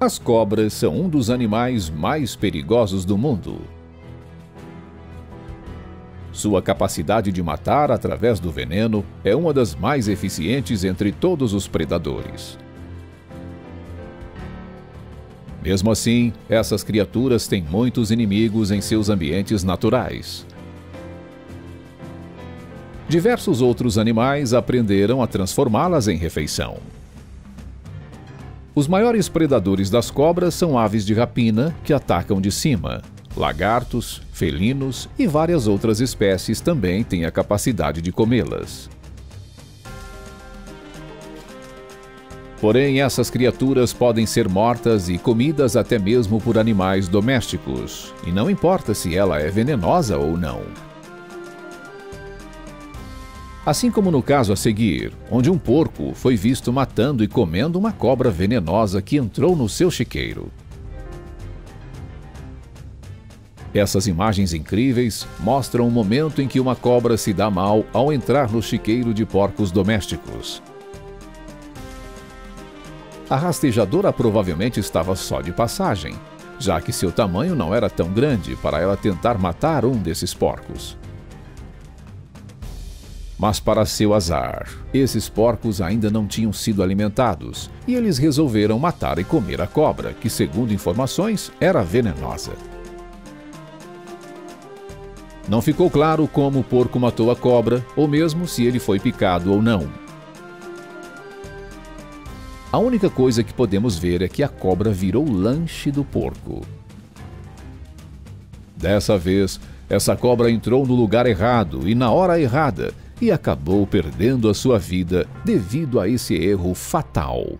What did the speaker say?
As cobras são um dos animais mais perigosos do mundo. Sua capacidade de matar através do veneno é uma das mais eficientes entre todos os predadores. Mesmo assim, essas criaturas têm muitos inimigos em seus ambientes naturais. Diversos outros animais aprenderam a transformá-las em refeição. Os maiores predadores das cobras são aves de rapina que atacam de cima. Lagartos, felinos e várias outras espécies também têm a capacidade de comê-las. Porém, essas criaturas podem ser mortas e comidas até mesmo por animais domésticos, e não importa se ela é venenosa ou não. Assim como no caso a seguir, onde um porco foi visto matando e comendo uma cobra venenosa que entrou no seu chiqueiro. Essas imagens incríveis mostram o momento em que uma cobra se dá mal ao entrar no chiqueiro de porcos domésticos. A rastejadora provavelmente estava só de passagem, já que seu tamanho não era tão grande para ela tentar matar um desses porcos. Mas, para seu azar, esses porcos ainda não tinham sido alimentados e eles resolveram matar e comer a cobra, que, segundo informações, era venenosa. Não ficou claro como o porco matou a cobra ou mesmo se ele foi picado ou não. A única coisa que podemos ver é que a cobra virou lanche do porco. Dessa vez, essa cobra entrou no lugar errado e na hora errada e acabou perdendo a sua vida devido a esse erro fatal.